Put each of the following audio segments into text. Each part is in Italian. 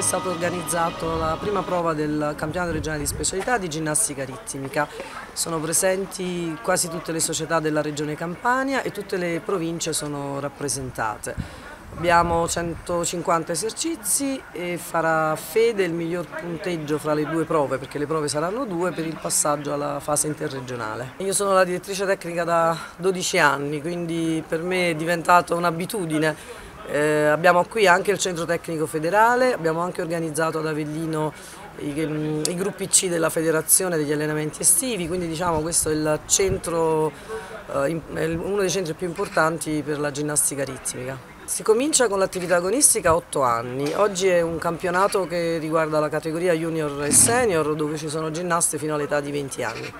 stato organizzato la prima prova del campionato regionale di specialità di ginnastica ritmica. Sono presenti quasi tutte le società della regione Campania e tutte le province sono rappresentate. Abbiamo 150 esercizi e farà fede il miglior punteggio fra le due prove, perché le prove saranno due, per il passaggio alla fase interregionale. Io sono la direttrice tecnica da 12 anni, quindi per me è diventata un'abitudine. Eh, abbiamo qui anche il centro tecnico federale, abbiamo anche organizzato ad Avellino i, i, gruppi C della federazione degli allenamenti estivi, quindi diciamo questo è centro, eh, uno dei centri più importanti per la ginnastica ritmica. Si comincia con l'attività agonistica a 8 anni, oggi è un campionato che riguarda la categoria junior e senior dove ci sono ginnaste fino all'età di 20 anni.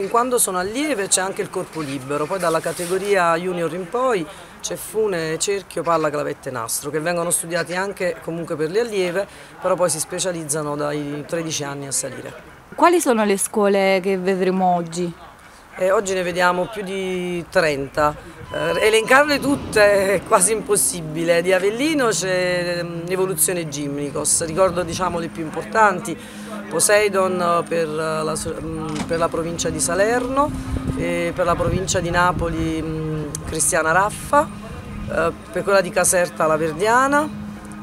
Fin quando sono allieve c'è anche il corpo libero, poi dalla categoria junior in poi c'è fune, cerchio, palla, clavette nastro che vengono studiati anche comunque per le allieve, però poi si specializzano dai 13 anni a salire. Quali sono le scuole che vedremo oggi? Eh, oggi ne vediamo più di 30. Eh, elencarle tutte è quasi impossibile. Di Avellino c'è mm, Evoluzione Gimnicos, ricordo diciamo, le più importanti, Poseidon per la, mm, per la provincia di Salerno, per la provincia di Napoli mm, Cristiana Raffa, eh, per quella di Caserta la Verdiana,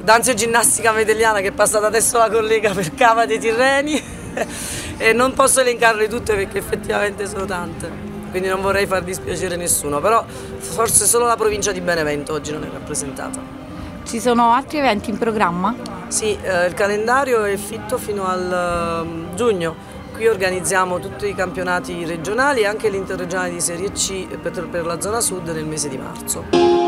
Danza e Ginnastica Medelliana che è passata adesso la collega per Cava dei Tirreni. e non posso elencarle tutte perché effettivamente sono tante, quindi non vorrei far dispiacere nessuno, però forse solo la provincia di Benevento oggi non è rappresentata. Ci sono altri eventi in programma? Sì, eh, il calendario è fitto fino al uh, giugno. Qui organizziamo tutti i campionati regionali e anche l'interregionale di Serie C per, per la zona sud nel mese di marzo.